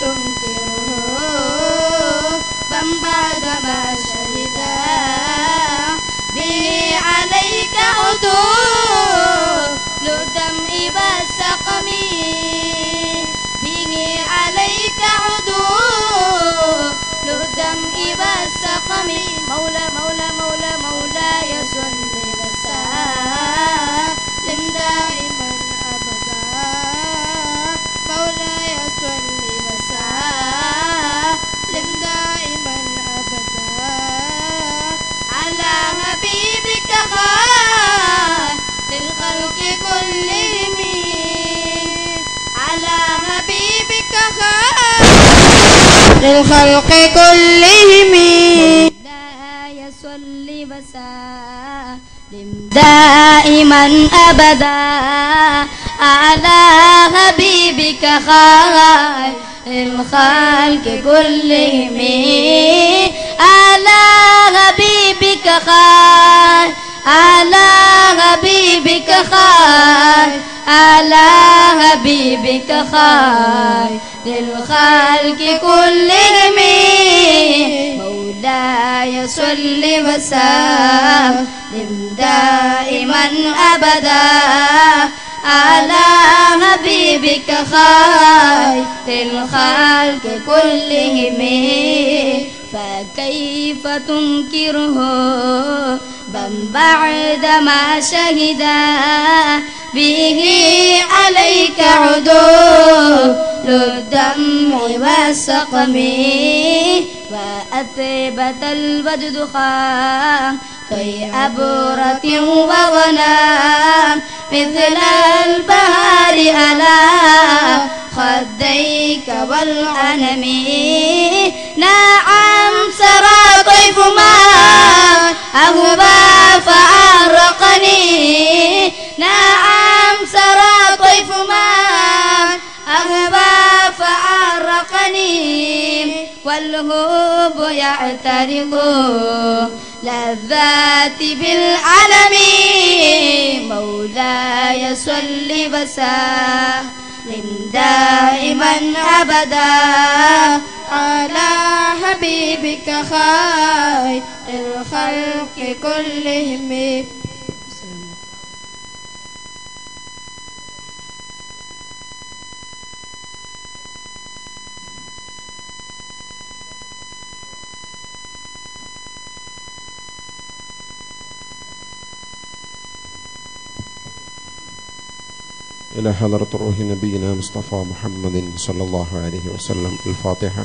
تنكره بم بعدما شهدا. به عليك عدول. للخلق كلهم. لا يصل وسلم دائما أبدا. على حبيبك خير الخلق كلهم. على حبيبك خير على حبيبك خير على حبيبك خير للخلق كلهم مولاي صل وسلم دائما أبدا على حبيبك خير الخلق كلهم. فكيف تنكره بل بعدما شهدا به عليك عدول الدمع والسقم وأثبت الوجد خان كي أبرة وغنام مثل البهار على خديك والأنم نعم سرى طيف ما أهبى فأرقني نعم سرى طيف والهوب يعترض لذات بالعلم. مولاي صل وسلم دائما أبدا على حبيبك خير الخلق كلهم. إلى حضرة روح نبينا مصطفى محمد صلى الله عليه وسلم الفاتحة.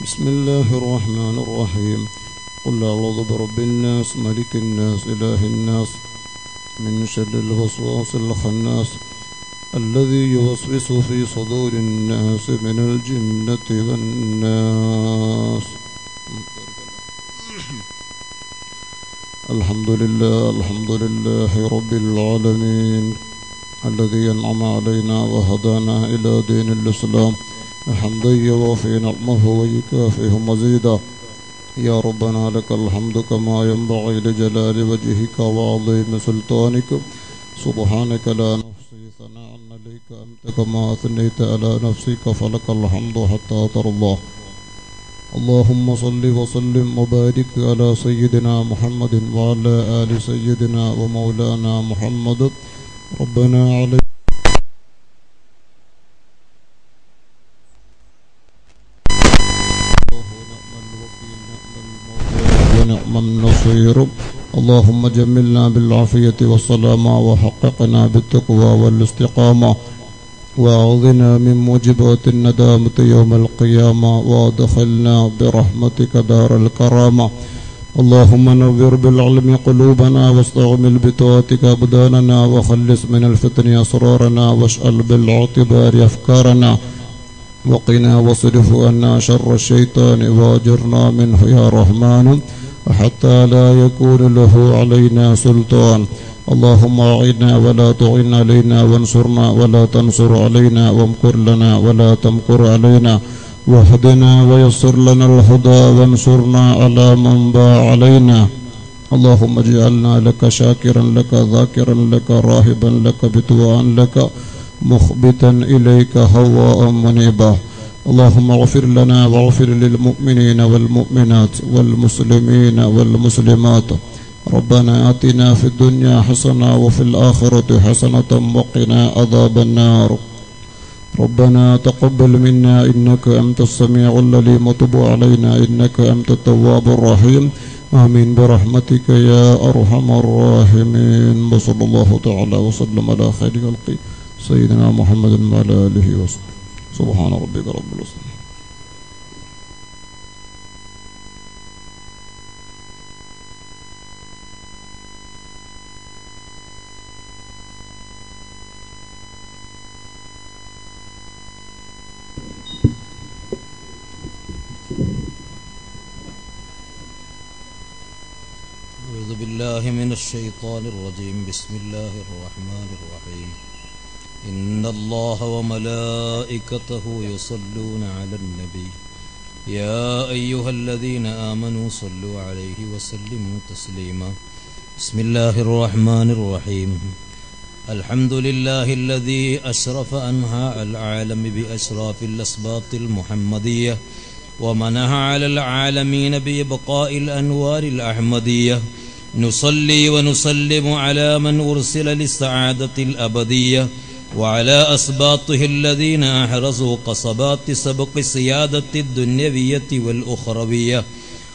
بسم الله الرحمن الرحيم. قل أعوذ برب الناس ملك الناس إله الناس. من شر الوسواس الخناس. الذي يوسوس في صدور الناس من الجنة والناس. الحمد لله الحمد لله رب العالمين. الذي أنعم علينا وهدانا إلى دين الإسلام. حمدا يوافي نعمه ويكافئه مزيدا يا ربنا لك الحمد كما ينبغي لجلال وجهك وعظيم سلطانك. سبحانك لا نحصي ثناء عليك. أنت كما أثنيت على نفسك فلك الحمد حتى ترضى. اللهم صل وسلم وبارك على سيدنا محمد وعلى آل سيدنا ومولانا محمد. ربنا عليك النصير اللهم جملنا بالعافية والسلامة وحققنا بالتقوى والاستقامة وأعوذنا من موجبات الندامة يوم القيامة وأدخلنا برحمتك دار الكرامة. اللهم نذر بالعلم قلوبنا واستعمل بطاعتك أبداننا وخلص من الفتن أسرارنا واشأل بالاعتبار أفكارنا. وقنا واصرف عنا شر الشيطان واجرنا منه يا رحمن. حتى لا يكون له علينا سلطان. اللهم أعنا ولا تعن علينا وانصرنا ولا تنصر علينا وامكر لنا ولا تمكر علينا. واهدنا ويسر لنا الهدى وانصرنا على من باع علينا. اللهم اجعلنا لك شاكرا لك ذاكرا لك راهبا لك بتوعا لك مخبتا إليك هواء منيبا. اللهم اغفر لنا واغفر للمؤمنين والمؤمنات والمسلمين والمسلمات. ربنا آتنا في الدنيا حسنة وفي الآخرة حسنة وقنا عذاب النار. ربنا تقبل منا إنك أنت السميع العليم وتب علينا إنك أنت التواب الرحيم. آمين برحمتك يا أرحم الراحمين. وصلى الله تعالى وسلم على خير خلقه سيدنا محمد وعلى آله وصحبه. سبحان ربك رب العزة. من الشيطان الرجيم. بسم الله الرحمن الرحيم. إن الله وملائكته يصلون على النبي. يا أيها الذين آمنوا صلوا عليه وسلموا تسليما. بسم الله الرحمن الرحيم. الحمد لله الذي أشرف أنهاء العالم بأشراف الأسباط المحمدية ومنح على العالمين بإبقاء الأنوار الأحمدية. نصلي ونسلم على من أرسل للسعادة الأبدية وعلى أسباطه الذين أحرزوا قصبات سبق السيادة الدنيوية والأخروية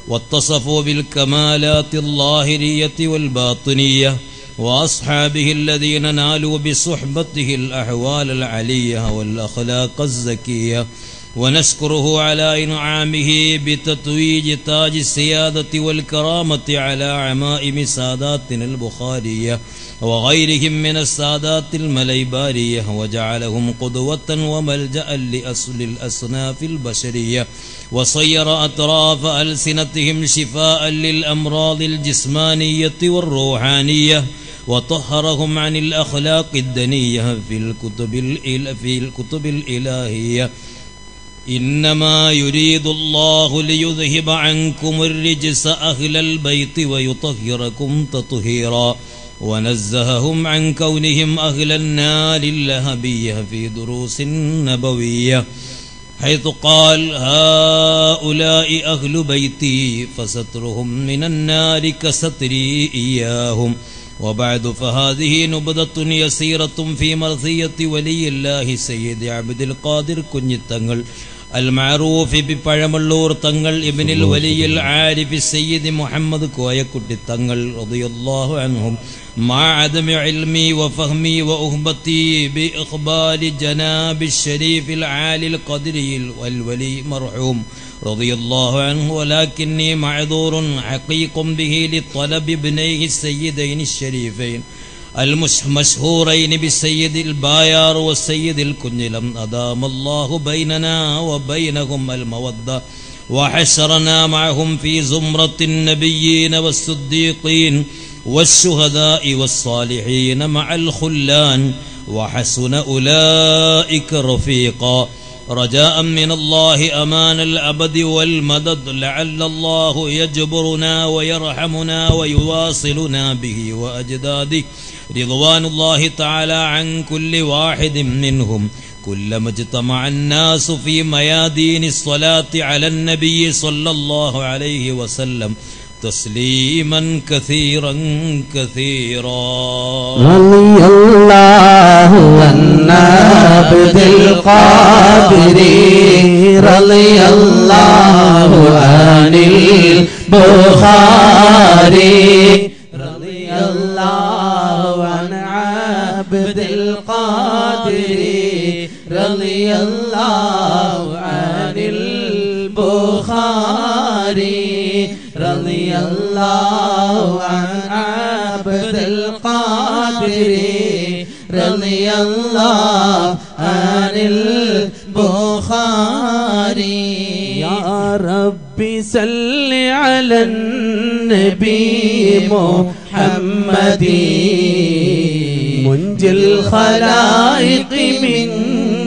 واتصفوا بالكمالات الظاهرية والباطنية وأصحابه الذين نالوا بصحبته الأحوال العلية والأخلاق الزكية ونشكره على إنعامه بتتويج تاج السيادة والكرامة على عمائم ساداتنا البخارية. وغيرهم من السادات المليبارية وجعلهم قدوة وملجأ لأصل الأصناف البشرية وصير أطراف ألسنتهم شفاء للأمراض الجسمانية والروحانية وطهرهم عن الأخلاق الدنية في الكتب الإل في الكتب الإلهية. إنما يريد الله ليذهب عنكم الرجس أهل البيت ويطهركم تطهيرا. ونزههم عن كونهم أهل النار اللهبية في دروس نبوية حيث قال هؤلاء أهل بيتي فسترهم من النار كستري إياهم. وبعد فهذه نبذة يسيرة في مرثية ولي الله سيد عبد القادر كنيتنغل المعروف ببرملور تنقل ابن الولي العارف السيد محمد كويكوت تنقل رضي الله عنهم مع عدم علمي وفهمي وأهبتي بإقبال جناب الشريف العالي القدري والولي مرحوم رضي الله عنه ولكني معذور حقيق به لطلب ابنيه السيدين الشريفين المشهورين بالسيد البايار والسيد الكنلم أدام الله بيننا وبينهم المودة وحشرنا معهم في زمرة النبيين والصديقين والشهداء والصالحين مع الخلان وحسن أولئك رفيقا. رجاء من الله أمان الأبد والمدد لعل الله يجبرنا ويرحمنا ويواصلنا به وأجداده. رضوان الله تعالى عن كل واحد منهم. كلما اجتمع الناس في ميادين الصلاة على النبي صلى الله عليه وسلم تسليما كثيرا كثيرا. رضي الله عن عبد القادر رضي الله عن البخاري. عبد القادر رضي الله عن البخاري رضي الله عن عبد القادر رضي الله عن البخاري. يا ربي صل على النبي محمد. منجي الخلائق من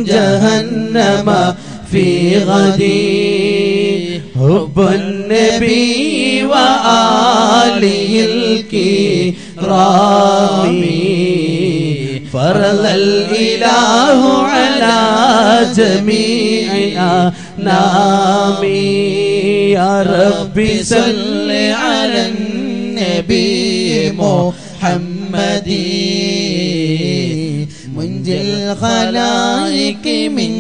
جهنم في غدي. حب النبي وآله الكرام. فرض الإله على جميع نامي يا ربي صل على النبي محمد. منجي الخلائق من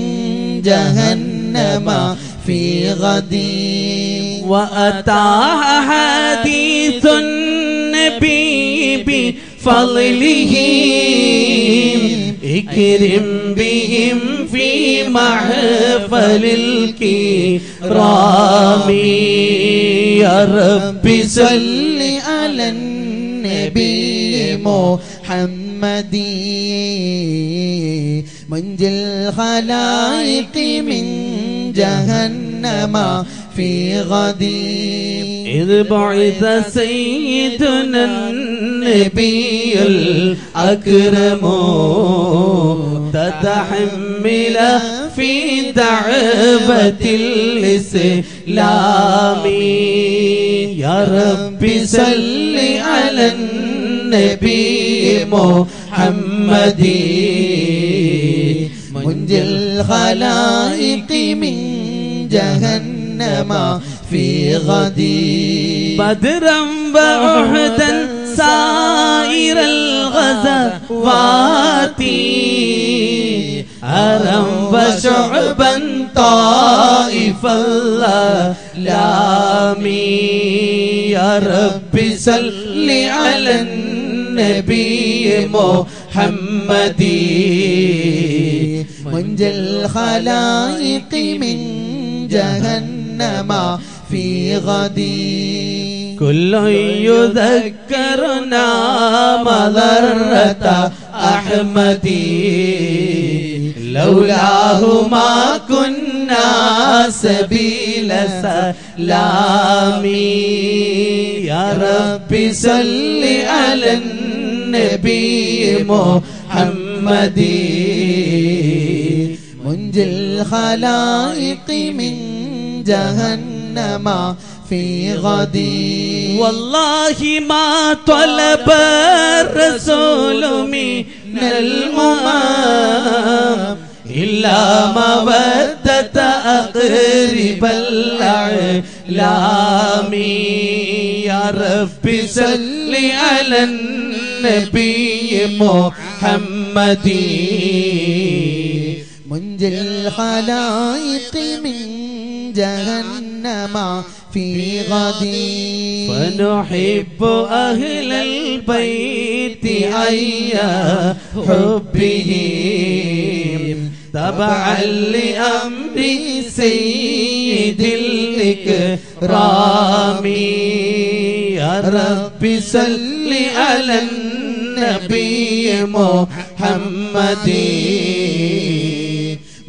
جهنم في غدي وأتى حديث النبي بفضله. اكرم بهم في محفل الكرام. يا رب صل على النبي محمد. منجي الخلائق من جهنم في غدي إذ بعث سيدنا النبي الأكرم تتحمل في دعوة الإسلام يا رب صل على النبي محمد منجي الخلائق من جهنم في غدي بدرا وأحدا سائر الغزوات. أرم وشعبا طائف اللامي. يا رب صل على النبي محمد. منجي الخلائق من جهنم في غدي كل يذكرنا مضرة أحمدي لولاه ما كنا سبيل سلامي يا رب صل على النبي محمد الخلائق من جهنم في غدي والله ما طلب الرسول من الأمم إلا مودة أقرب الأعلام. يا رب صل على النبي محمد. منجي الخلائق من جهنم في غدي فنحب أهل البيت أي حبهم تبعا لأمر سيد الإكرام. يا رب صل على النبي محمد.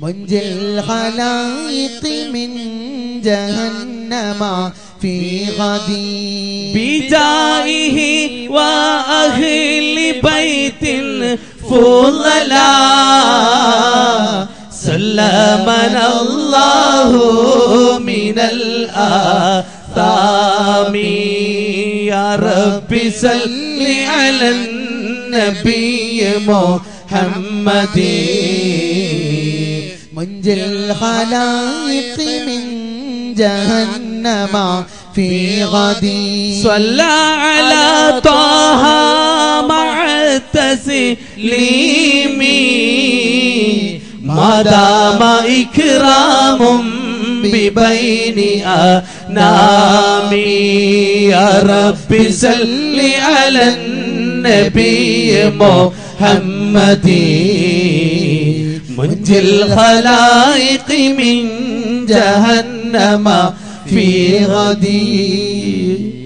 منجي الخلائق من جهنم في غدي بجائه وأهل بيت فضلا سلمنا الله من الآثام. يا رب صل على النبي محمد. منجي الخلائق من جهنم في غدي. صلى على طه مع التسليم ما دام إكرام ببين أنامي. يا رب صل على النبي محمد. منجي الخلائق من جهنم في غدي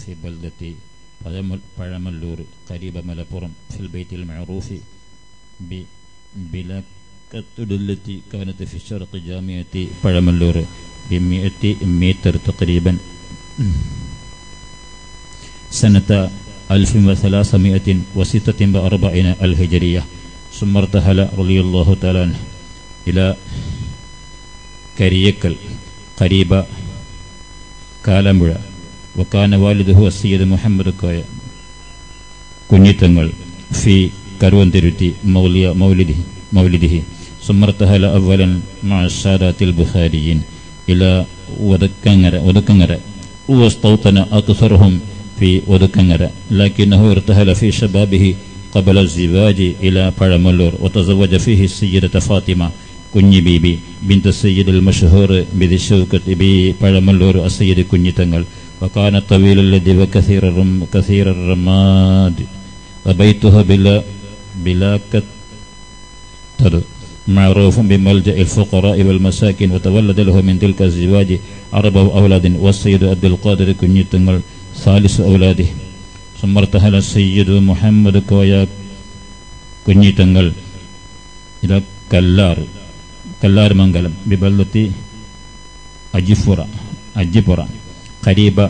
في بلدة പഴമ- പഴമല്ലൂർ قريب മലപ്പുറം في البيت المعروف ب- بلاكة التي كانت في شرق جامعة പഴമല്ലൂർ بمئة متر تقريبا سنة 1346 الهجرية ثم ارتحل رضي الله تعالى عنه إلى كريكل قريب കാലമ്പുഴ വക്കാന വാലിദുഹു അസീദ് മുഹമ്മദ് കോയ കുഞ്ഞിത്തങ്ങൾ ഫി കരുവന്തിരുത്തി മൗലിയ മൗലിദി മൗലിദിഹി സുമർത്തഹല അവലൻ മാഷാദാത്തിൽ ബുഖാരിയിൻ ഇല വദക്കങ്ങര വദക്കങ്ങര واستوطن أكثرهم في ودكنغرة لكنه ارتهل في شبابه قبل الزواج إلى بارامولور وتزوج فيه السيدة فاطمة കുഞ്ഞി ബീബി ബിന്ദു സയ്യിദ് المشهور بذي الشوكة بارامولور السيد കുഞ്ഞി തങ്ങൾ وكان طويل الذي وكثير الرم كثير الرماد. وبيتها بلا بلا كتر معروف بملجأ الفقراء والمساكين وتولد له من تلك الزواج أربع أولاد والسيد عبد القادر كني تنقل ثالث أولاده. ثم ارتحل السيد محمد كويا كني تنقل إلى كلار كلار منقلم ببلدة أجفرة أجفرة قريبة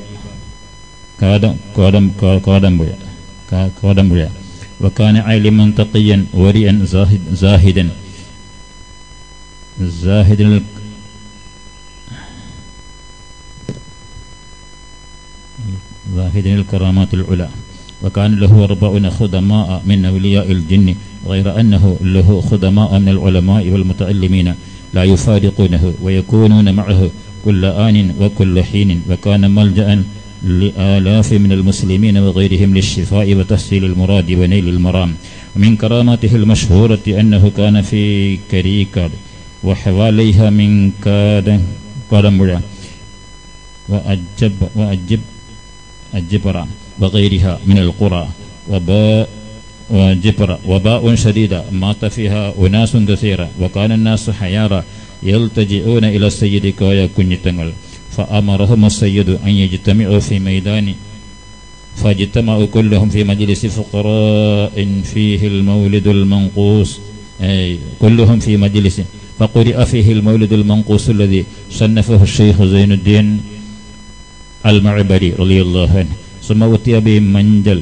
كادم كادم كادم كادم وكان عالما تقيا وريا زاهد زاهدا زاهد زاهد الكرامات العلى وكان له أربعون خدماء من أولياء الجن غير أنه له خدماء من العلماء والمتعلمين لا يفارقونه ويكونون معه كل آن وكل حين وكان ملجأ لآلاف من المسلمين وغيرهم للشفاء وتحصيل المراد ونيل المرام. ومن كراماته المشهورة أنه كان في كريكاد وحواليها من كاد قدمرة وأجب وأجب الجبرة وغيرها من القرى. وباء وجبرة وباء شديدة مات فيها أناس كثيرة. وكان الناس حيارى يلتجئون إلى السيد كويا كنيتنغل. فأمرهم السيد أن يجتمعوا في ميدان فاجتمعوا كلهم في مجلس فقراء فيه المولد المنقوس أي كلهم في مجلس. فقرئ فيه المولد المنقوس الذي صنفه الشيخ زين الدين المعبري رضي الله عنه. ثم أتي بمنجل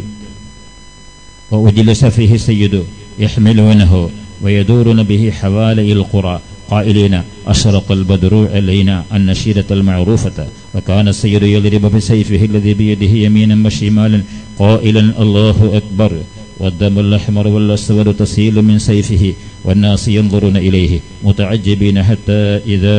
وأجلس فيه السيد يحملونه ويدورون به حوالي القرى. قائلين أشرق البدر علينا النشيدة المعروفة وكان السيد يضرب بسيفه الذي بيده يمينا وشمالا قائلا الله أكبر. والدم الأحمر والأسود تسيل من سيفه والناس ينظرون إليه متعجبين حتى إذا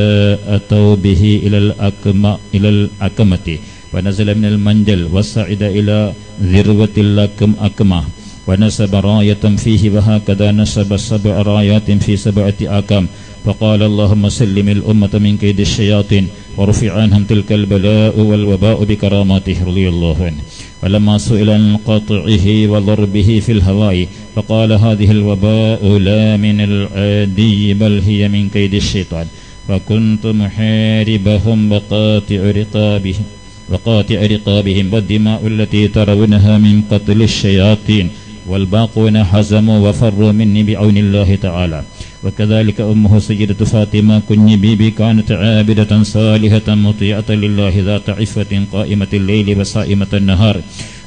أتوا به إلى الأكمة إلى الأكمة ونزل من المنجل وصعد إلى ذروة الأكم أكمة. ونسب راية فيه وهكذا نسب سبع رايات في سبعة آكام فقال اللهم سلم الأمة من كيد الشياطين ورفع عنهم تلك البلاء والوباء بكراماته رضي الله عنه. ولما سئل عن قطعه وضربه في الهواء فقال هذه الوباء لا من العادي بل هي من كيد الشيطان. فكنت محاربهم وقاطع رقابهم وقاطع رقابهم والدماء التي ترونها من قتل الشياطين. والباقون حزموا وفروا مني بعون الله تعالى وكذلك أمه سيدة فاطمة كن بيبي كانت عابدة صالحة مطيعة لله ذات عفة قائمة الليل وصائمة النهار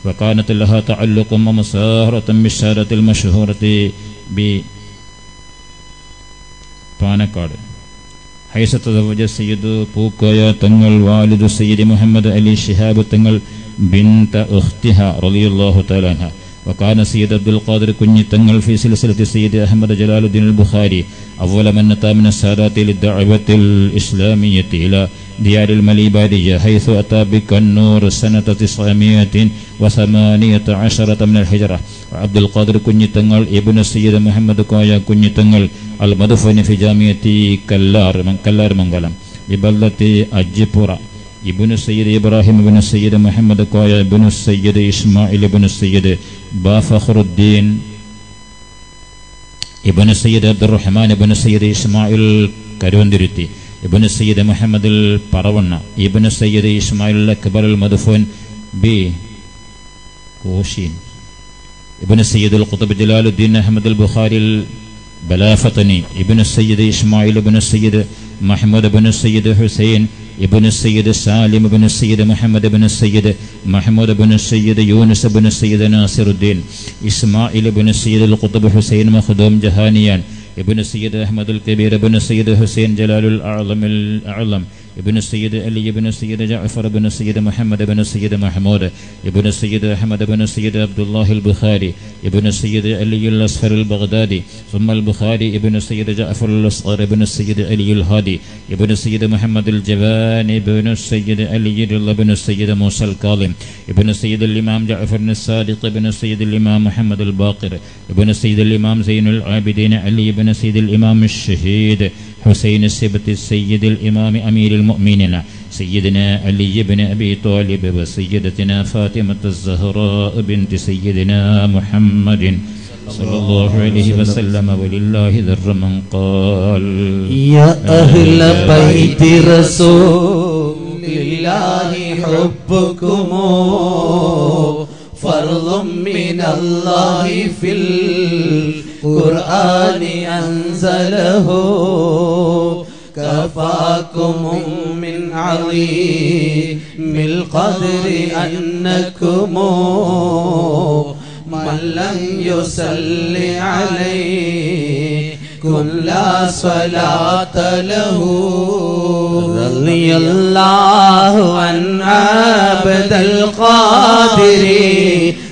وكانت لها تعلق ومساهرة بالشارة المشهورة ب പാനക്കാട് ഹൈസ തസവജ സയ്യിദ് പൂക്കോയ തങ്ങൾ വാലിദു സയ്യിദ് മുഹമ്മദ് അലി ഷിഹാബ് തങ്ങൾ ബിൻത ഉഖ്തിഹ റളിയല്ലാഹു തആല അൻഹ وكان سيد عبد القادر كني تنقل في سلسلة سيد أحمد جلال الدين البخاري أول من أتى من السادات للدعوة الإسلامية إلى ديار المليبارية حيث أتى بكنور سنة تسعمائة وثمانية عشرة من الهجرة. وعبد القادر كني تنقل ابن السيد محمد كويا كني تنقل المدفن في جامعة كلار من كلار منغلم ببلدة أجيبورا. ابن السيد إبراهيم بن السيد محمد كويا ابن السيد إسماعيل بن السيد با فخر الدين ابن السيد عبد الرحمن بن السيد إسماعيل كروندرتي ابن السيد محمد البرونا ابن السيد إسماعيل الأكبر المدفون بكوشين ابن السيد القطب جلال الدين أحمد البخاري البلافتني ابن السيد إسماعيل بن السيد محمود بن السيد حسين ابن السيد سالم بن السيد محمد بن السيد محمود بن السيد يونس بن السيد ناصر الدين إسماعيل بن السيد القطب حسين مخدوم جهانيان ابن السيد أحمد الكبير بن السيد حسين جلال الأعظم الأعظم ابن السيد علي بن السيد جعفر بن السيد محمد بن السيد محمود ابن السيد أحمد بن السيد عبد الله البخاري ابن السيد علي الأصفر البغدادي ثم البخاري ابن السيد جعفر الأصغر ابن السيد علي الهادي ابن السيد محمد الجبان ابن السيد علي رضا بن السيد موسى الكاظم ابن السيد الإمام جعفر الصادق ابن السيد الإمام محمد الباقر ابن السيد الإمام زين العابدين علي بن السيد الإمام الشهيد حسين السبت السيد الإمام أمير المؤمنين سيدنا علي بن أبي طالب وسيدتنا فاطمة الزهراء بنت سيدنا محمد صلى الله عليه وسلم ولله ذر من قال. يا أهل بيت رسول الله حبكم. فرض من الله في القرآن أنزله. كفاكم من عظيم القدر أنكم من لم يصل عليكم لا صلاة له. رضي الله عن عبد القادر.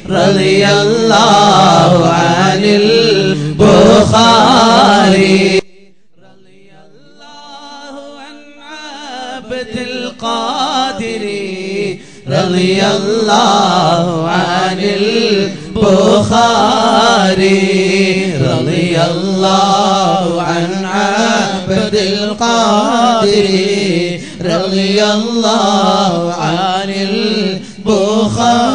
رضي الله عن البخاري رضي الله عن عبد القادر رضي الله عن البخاري. رضي الله عن عبد القادر. رضي الله عن البخاري.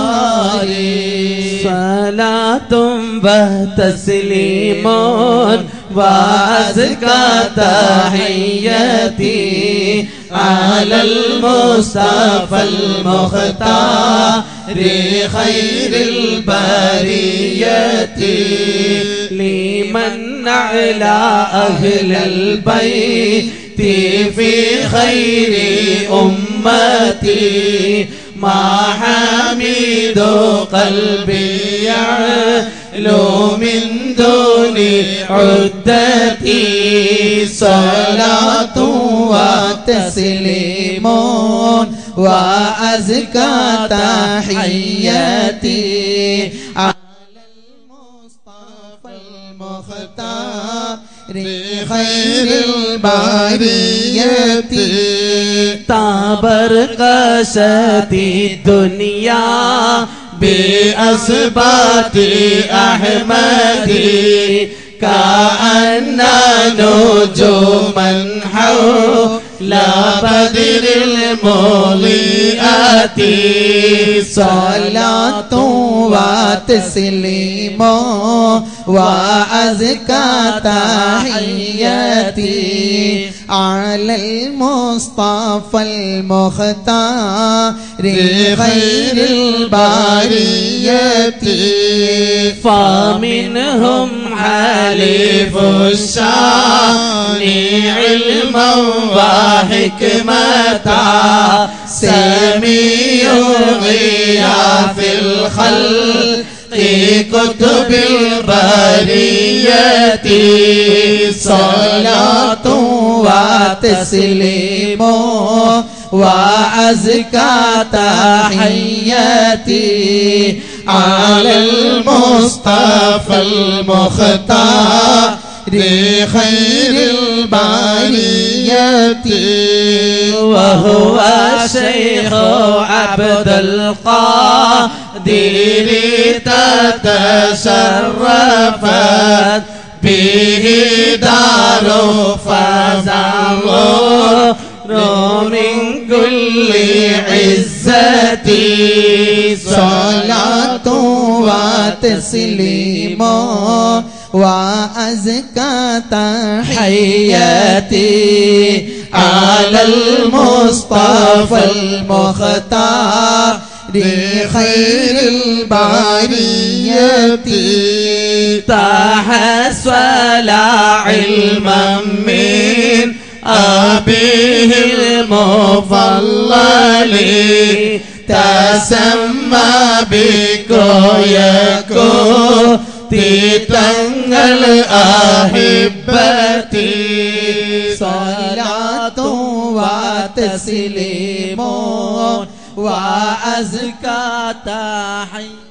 صلاة وتسليم وأزكى تحياتي على المصطفى المختار خير البرية لمن على أهل البيت في خير أمتي. ما حميد قلبي يعلو من دون عدتي صلاة وتسليم وأزكى تحياتي على المصطفى المختار خير البرية. تبرقشت الدنيا. بأصبات أحمد كأن نجوما حول بدر المضيئات صلاة وتسليم وأزكى تحياتي. على المصطفى المختار خير البرية. فمنهم حليف الشان علما وحكمة سميع غياث الخلق. كتب البرية صلاة وتسليم وأزكى تحياتي على المصطفى المختار. خير البرية. وهو شيخ عبد القادر تتشرفت به دار فزعوا من كل عزتي صلاة وتسليم. وأزكى تحياتي على المصطفى المختار خير البرية. تحصل علما من أبيه المفضل. تسمى بكويكو تتنقل أحبتي. صلاة وتسليم وأزكى تحية.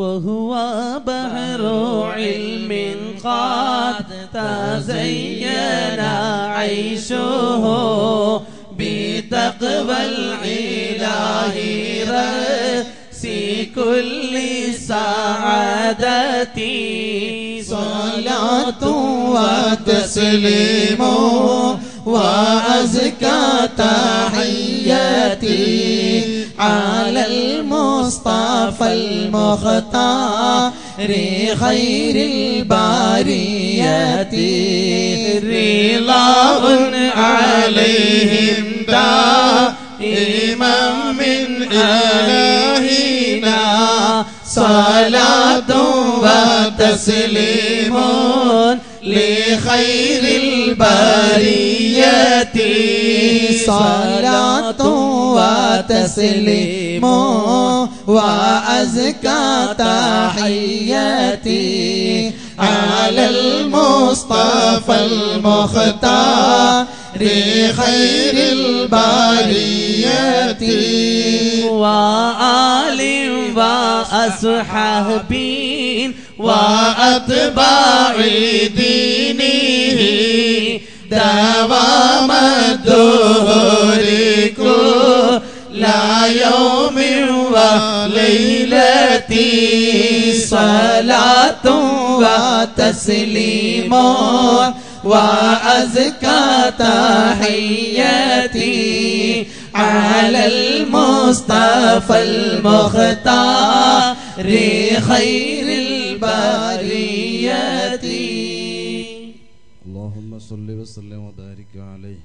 وهو بحر علم قد تزين عيشه بتقوى الإله رأس كل سعادة. صلاة وتسليم وأزكى تحياتي. على المصطفى المختار خير البريات رضا عليهم دائما من إلهنا صلاة وتسليم لخير البرية. صلاة وتسليم وأزكى تحياتي على المصطفى المختار خير البرية وآل وأصحاب وأتباع دينه. دوام الدهور كل يوم وليلة صلاة وتسليم وأزكى تحياتي على المصطفى المختار خير البرية اللهم صل وسلم وبارك عليه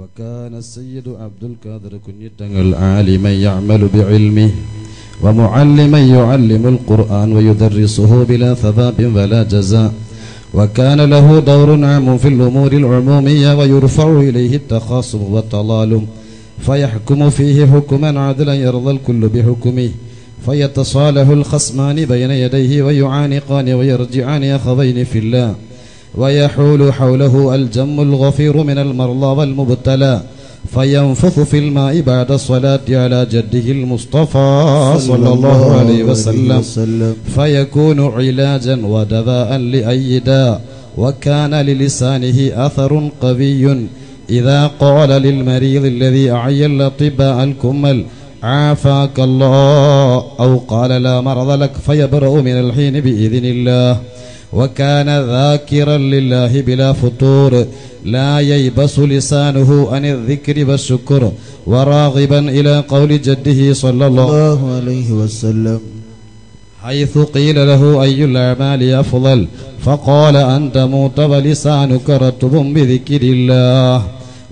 وكان السيد عبد القادر كنيتا العالما يعمل بعلمه ومعلما يعلم القرآن ويدرسه بلا ثواب ولا جزاء. وكان له دور عام في الأمور العمومية ويرفع إليه التخاصم والتظالم. فيحكم فيه حكما عدلا يرضى الكل بحكمه. فيتصالح الخصمان بين يديه ويعانقان ويرجعان أخوين في الله. ويحول حوله الجم الغفير من المرضى والمبتلى فينفث في الماء بعد الصلاة على جده المصطفى صلى الله عليه وسلم. فيكون علاجا ودواء لأي داء وكان للسانه أثر قوي. إذا قال للمريض الذي أعي الأطباء الكمل عافاك الله أو قال لا مرض لك فيبرأ من الحين بإذن الله. وكان ذاكرا لله بلا فتور لا ييبس لسانه عن الذكر والشكر وراغبا إلى قول جده صلى الله عليه وسلم. حيث قيل له أي الأعمال أفضل؟ فقال أن تموت ولسانك رطب بذكر الله.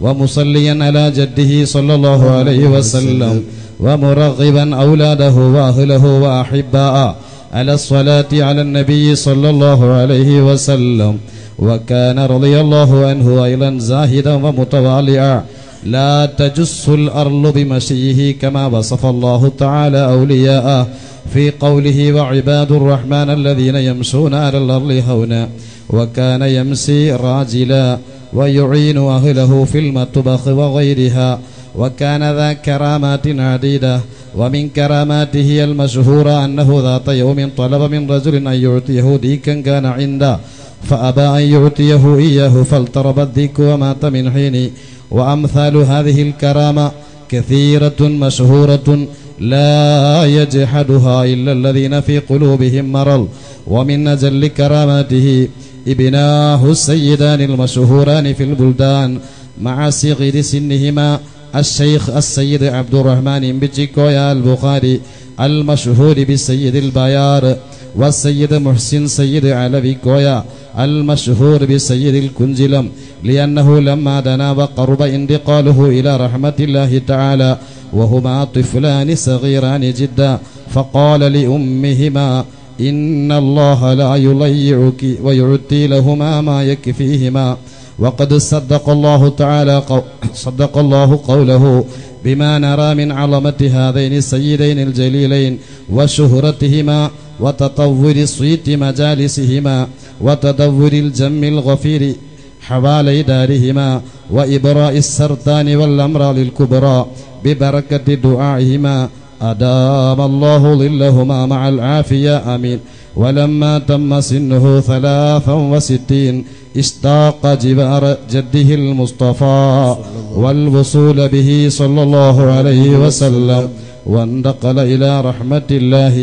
ومصليا على جده صلى الله عليه وسلم ومرغبا أولاده وأهله وأحباء على الصلاة على النبي صلى الله عليه وسلم. وكان رضي الله عنه أيضا زاهدا ومتواضعا. لا تجس الأرض بمشيه كما وصف الله تعالى أولياءه. في قوله وعباد الرحمن الذين يمشون على الأرض هونا. وكان يمسي راجلا ويعين أهله في المطبخ وغيرها. وكان ذا كرامات عديدة. ومن كراماته المشهورة أنه ذات يوم طلب من رجل أن يعطيه ديكا كان عنده. فأبى أن يعطيه إياه فالترب الديك ومات من حين. وأمثال هذه الكرامة كثيرة مشهورة لا يجحدها إلا الذين في قلوبهم مرض. ومن أجل كراماته ابناه السيدان المشهوران في البلدان مع صغير سنهما. الشيخ السيد عبد الرحمن بجيكويا البخاري المشهور بالسيد البيار والسيد محسن سيد علوي كويا المشهور بالسيد الكنجلم لأنه لما دنا وقرب انتقاله إلى رحمة الله تعالى وهما طفلان صغيران جدا فقال لأمهما إن الله لا يضيعك ويعطي لهما ما يكفيهما. وقد صدق الله تعالى قو صدق الله قوله بما نرى من عظمة هذين السيدين الجليلين وشهرتهما وتطور صيت مجالسهما وتدور الجم الغفير حوالي دارهما وإبراء السرطان والأمراض الكبرى ببركة دعائهما. أدام الله ظلهما مع العافية. آمين. ولما تم سنه ثلاثا وستين اشتاق جبار جده المصطفى والوصول به صلى الله عليه وسلم وانتقل إلى رحمة الله.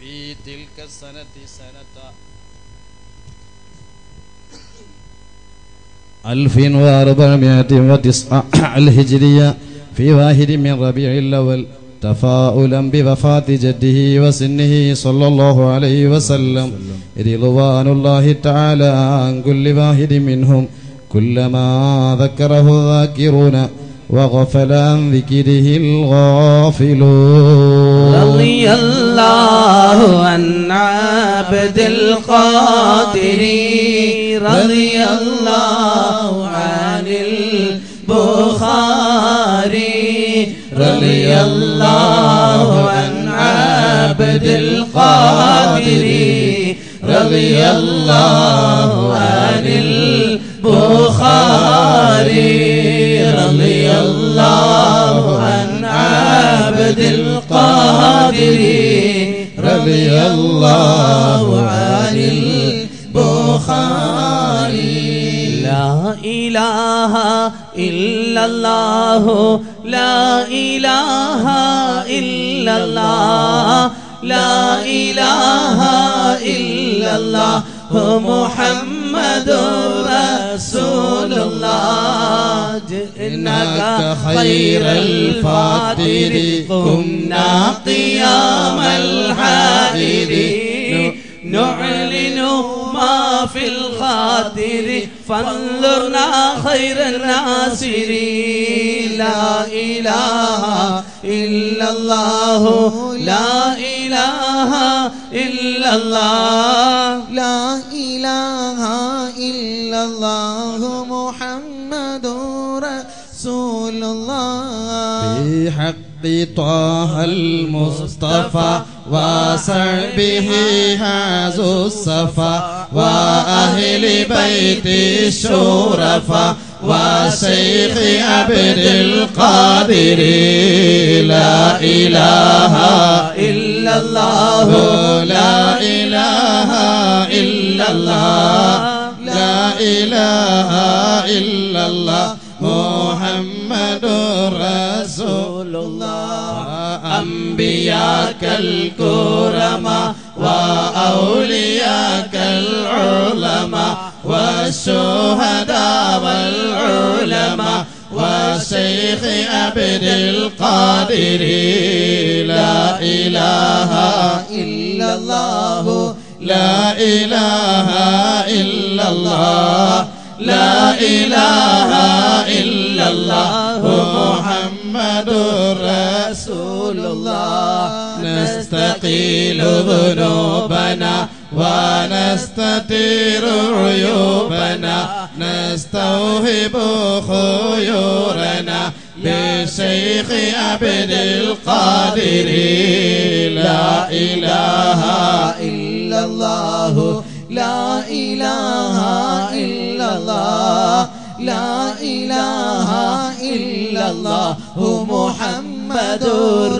في تلك السنة سنة ألف وأربعمائة وتسعة الهجرية في واحد من ربيع الأول. تفاؤلا بوفاة جده وسنه صلى الله عليه وسلم. رضوان الله تعالى عن كل واحد منهم. كلما ذكره الذاكرون وغفل عن ذكره الغافلون. رضي الله عن عبد القادر. رضي الله عن البخاري. رضي الله عبد القادر رضي الله عن البخاري رضي الله عن عبد القادر رضي الله عن البخاري. لا إله إلا الله لا إله إلا الله. لا إله إلا الله محمد رسول الله جئناك خير الفاتر قمنا قيام الحائر. نعلن ما في الخاطر. فانظرنا خير الناصرين لا إله إلا الله لا إله إلا الله. لا إله إلا الله محمد رسول الله. بحق طه المصطفى وصحبه هذا الصفا وأهل بيت الشرفاء وشيخ عبد القادر لا إله إلا الله لا إله إلا الله لا إله إلا الله محمد رسول الله أنبياك الكرماء وأولياك العلماء والشهداء والعلماء والشيخ عبد القادر. لا إله إلا الله. لا إله إلا الله. لا إله إلا الله. محمد رسول الله. نستقيل ذنوبنا ونستتير عيوبنا نستوهب خيورنا بشيخ عبد القادر. لا إله إلا الله لا إله إلا الله لا إله إلا الله محمد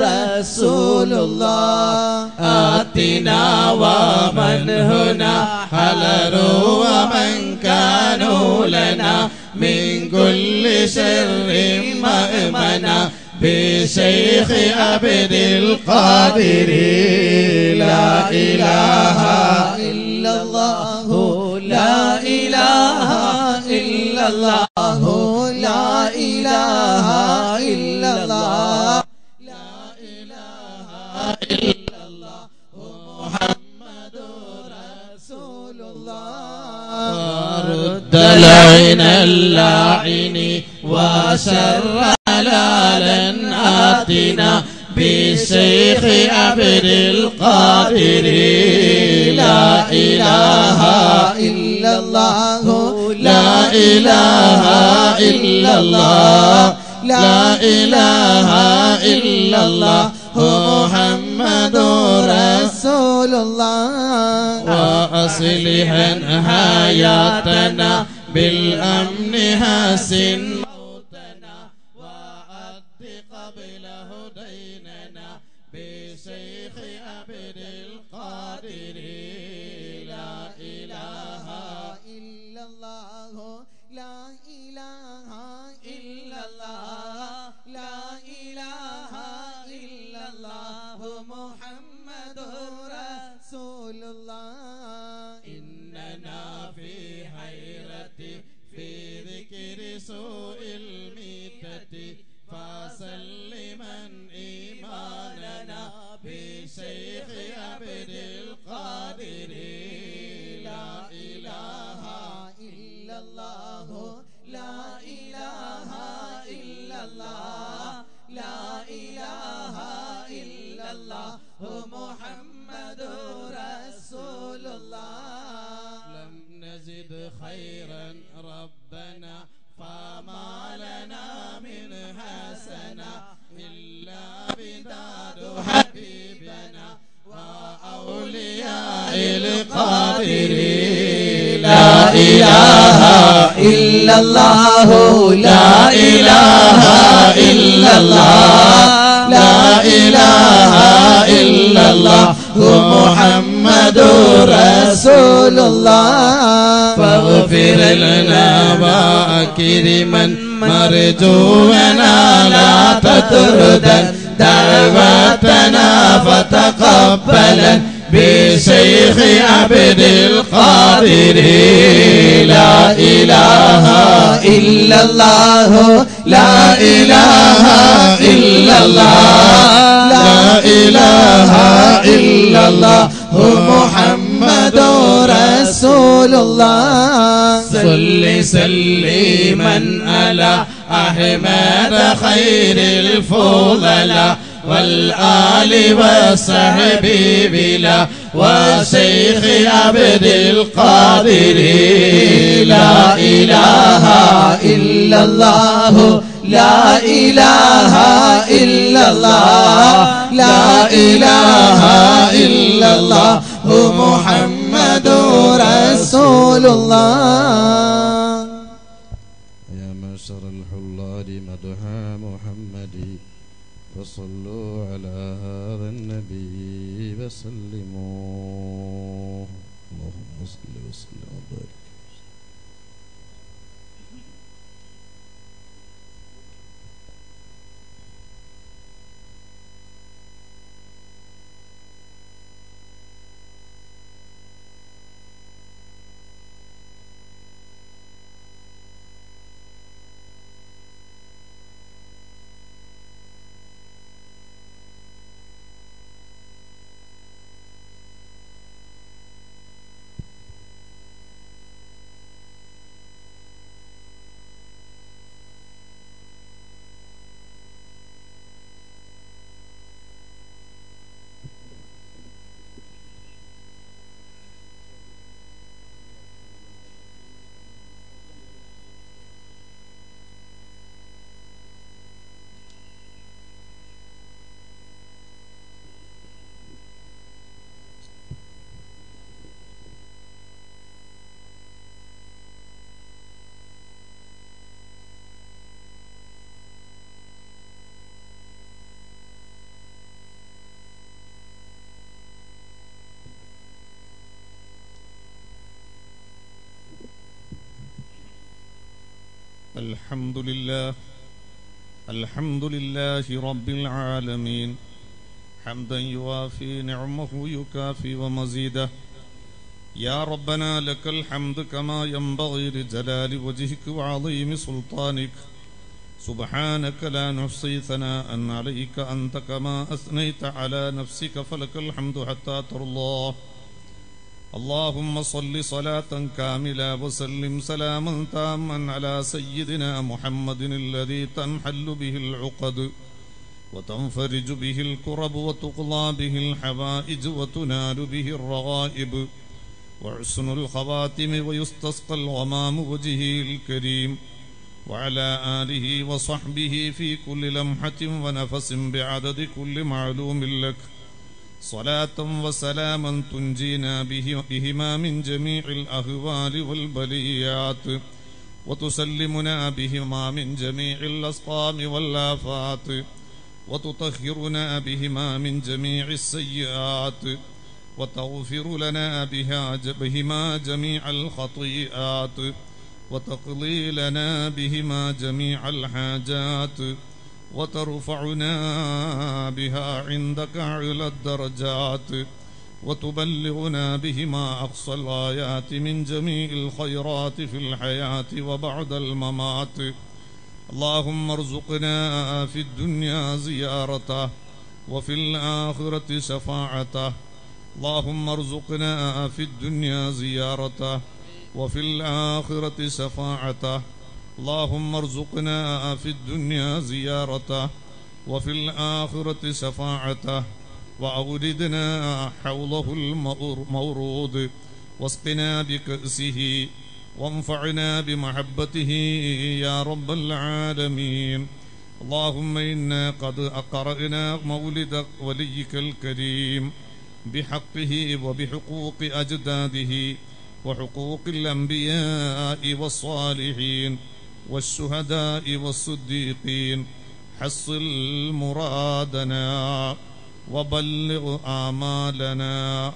رسول الله. آتنا ومن هنا حلروا ومن كانوا لنا من كل شر مأمنا بشيخ عبد القادر. لا إله إلا الله لا إله إلا الله لا إله إلا الله رد لعن اللاعن وشر لالا آتنا بشيخ عبد القادر لا إله إلا الله. لا إله إلا الله. لا إله إلا الله. محمد رسول الله وأصلحا حياتنا بالأمن حسن. رسول الله. إننا في حيرة في ذكر سوء الميتة. فسلما إيماننا بشيخ عبد القادر. لا إله إلا الله لا إله إلا الله لا إله إلا الله. محمد خيرا ربنا فما لنا من حسنة إلا بداد حبيبنا وأولياء القادر لا إله إلا الله لا إله إلا الله. لا إله الله محمد رسول الله. فاغفر لنا وأكرما مرجونا. لا تطردا دعوتنا فتقبلا بشيخ عبد القادر. لا إله إلا الله لا إله إلا الله لا إله إلا الله محمد رسول الله صل سليما على أحمد خير الفضلاء. والآل والصحب بلا وشيخ عبد القادر لا إله إلا الله لا إله إلا الله لا إله إلا الله محمد رسول الله. فصلوا على هذا النبي وسلموا اللهم صل وسلم وبارك الحمد لله الحمد لله رب العالمين. حمدا يوافي نعمه يكافي ومزيده. يا ربنا لك الحمد كما ينبغي لجلال وجهك وعظيم سلطانك. سبحانك لا نحصي ثناء عليك أنت كما أثنيت على نفسك فلك الحمد حتى ترضى. اللهم صل صلاة كاملة وسلم سلاما تاما على سيدنا محمد الذي تنحل به العقد وتنفرج به الكرب وتقضى به الحوائج وتنال به الرغائب. وحسن الخواتم ويستسقى الغمام وجهه الكريم. وعلى آله وصحبه في كل لمحة ونفس بعدد كل معلوم لك. صلاة وسلاما تنجينا به بهما من جميع الأهوال والبليات. وتسلمنا بهما من جميع الأسقام والآفات. وتطهرنا بهما من جميع السيئات. وتغفر لنا بها بهما جميع الخطيئات. وتقضي لنا بهما جميع الحاجات. وترفعنا بها عندك أعلى الدرجات وتبلغنا بهما أقصى الغايات من جميع الخيرات في الحياة وبعد الممات. اللهم ارزقنا في الدنيا زيارته وفي الآخرة شفاعته. اللهم ارزقنا في الدنيا زيارته وفي الآخرة شفاعته. اللهم ارزقنا في الدنيا زيارته وفي الآخرة شفاعته وأوردنا حوضه المورود واسقنا بكأسه وانفعنا بمحبته يا رب العالمين. اللهم إنا قد أقرأنا مولد وليك الكريم بحقه وبحقوق أجداده وحقوق الأنبياء والصالحين. والشهداء والصديقين حصل مرادنا وبلغ آمالنا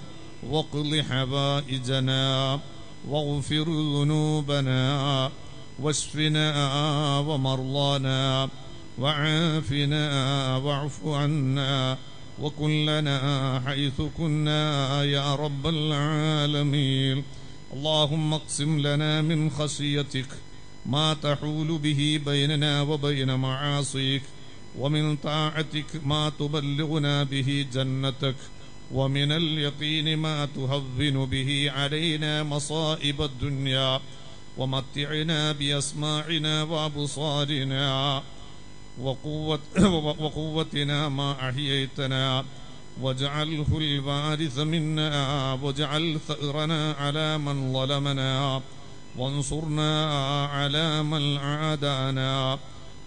واقض حوائجنا واغفر ذنوبنا واشفنا ومرضانا وعافنا واعف عنا وكن لنا حيث كنا يا رب العالمين. اللهم اقسم لنا من خشيتك ما تحول به بيننا وبين معاصيك ومن طاعتك ما تبلغنا به جنتك ومن اليقين ما تهون به علينا مصائب الدنيا ومتعنا بأسماعنا وأبصارنا وقوتنا ما أحييتنا. واجعله الوارث منا واجعل ثأرنا على من ظلمنا. وانصرنا على من عادانا.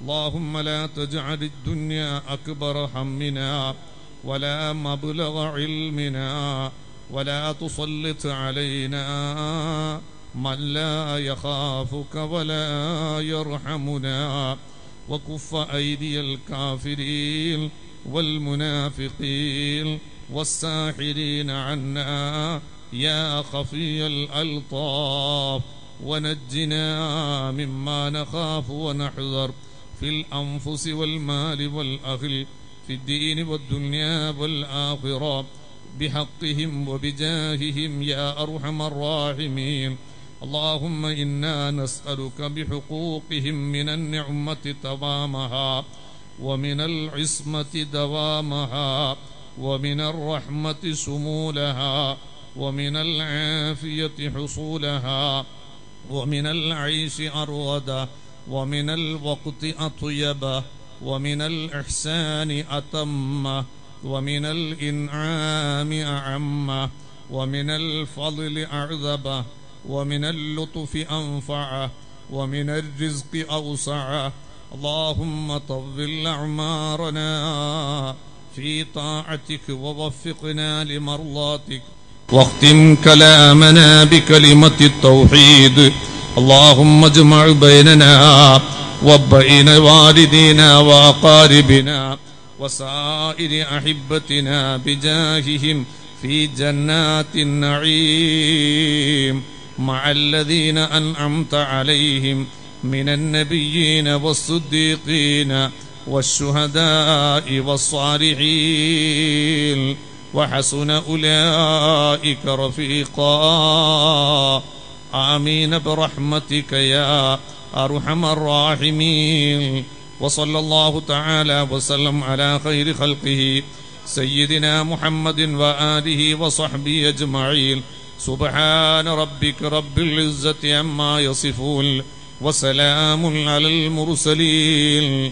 اللهم لا تجعل الدنيا أكبر همنا ولا مبلغ علمنا ولا تسلط علينا من لا يخافك ولا يرحمنا. وكف أيدي الكافرين والمنافقين والساحرين عنا يا خفي الألطاف. ونجنا مما نخاف ونحذر في الأنفس والمال والأهل في الدين والدنيا والآخرة. بحقهم وبجاههم يا أرحم الراحمين. اللهم إنا نسألك بحقوقهم من النعمة تمامها ومن العصمة دوامها ومن الرحمة شمولها ومن العافية حصولها. ومن العيش أرغدا ومن الوقت أطيبا ومن الإحسان أتم ومن الإنعام أعم ومن الفضل أعذب ومن اللطف أنفع ومن الرزق أوسع. اللهم طول أعمارنا في طاعتك ووفقنا لمرضاتك. واختم كلامنا بكلمة التوحيد. اللهم اجمع بيننا وبين والدينا وأقاربنا وسائر أحبتنا بجاههم في جنات النعيم. مع الذين أنعمت عليهم من النبيين والصديقين والشهداء والصالحين. وحسن أولئك رفيقا. آمين برحمتك يا أرحم الراحمين. وصلى الله تعالى وسلم على خير خلقه سيدنا محمد وآله وصحبه أجمعين. سبحان ربك رب العزة عما يصفون وسلام على المرسلين.